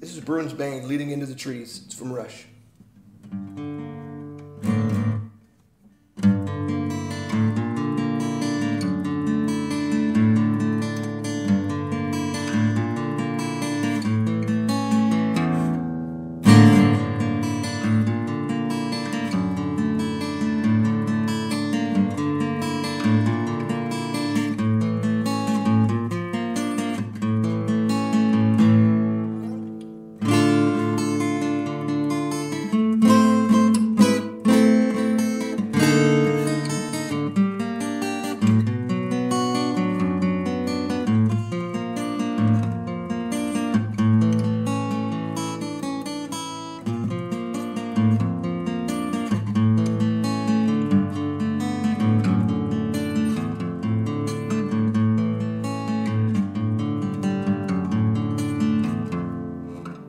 This is Broon's Bane leading into the trees. It's from Rush.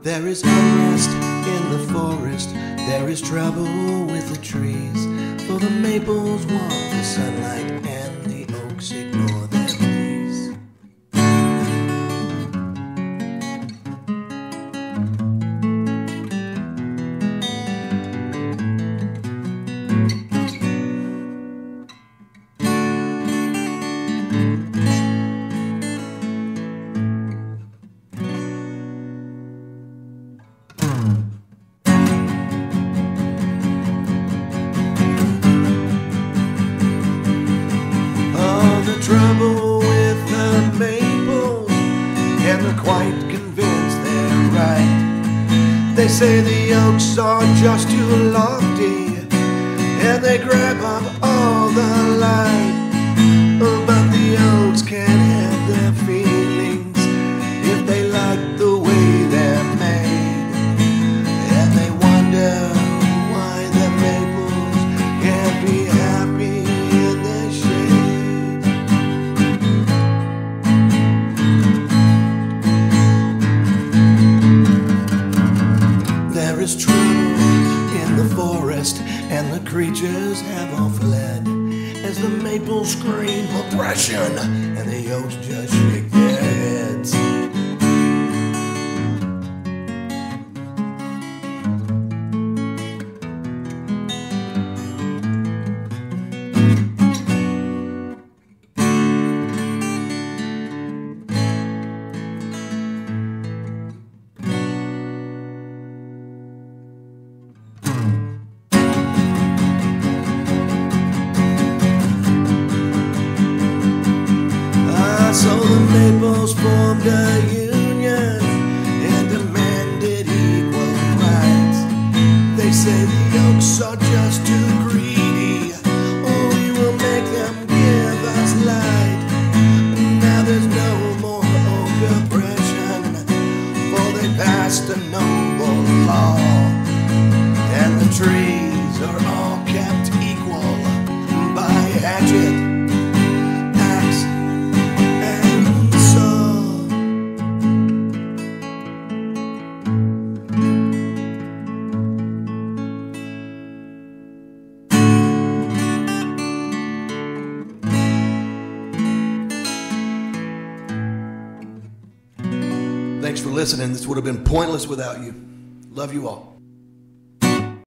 There is unrest in the forest, there is trouble with the trees. For the maples want the sunlight and the oaks quite convinced they're right. They say the oaks are just too lofty, and they grab up all the light. Is true in the forest, and the creatures have all fled. As the maples scream oppression, and the oaks just shake their the Maples formed a union and demanded equal rights. They say the Oaks are just too greedy. Oh, we will make them give us light. Now there's no more oppression, for they passed a noble law, and the trees are all Thanks for listening. This would have been pointless without you. Love you all.